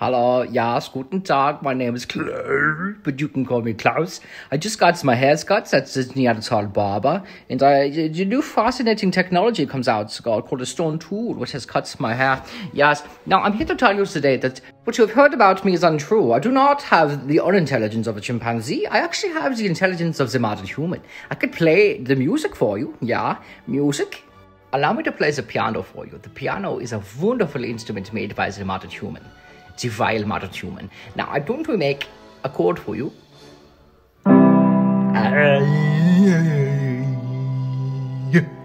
Hello, yes, guten Tag. My name is Claus, but you can call me Claus. I just got my haircut at the Neanderthal barber, and I, the new fascinating technology comes out called a stone tool, which has cut my hair. Yes, now I'm here to tell you today that what you have heard about me is untrue. I do not have the unintelligence of a chimpanzee. I actually have the intelligence of the modern human. I could play the music for you. Yeah, music. Allow me to play the piano for you. The piano is a wonderful instrument made by the modern human Jivile modern human. Now, I'm going to make a chord for you. Uh, yeah.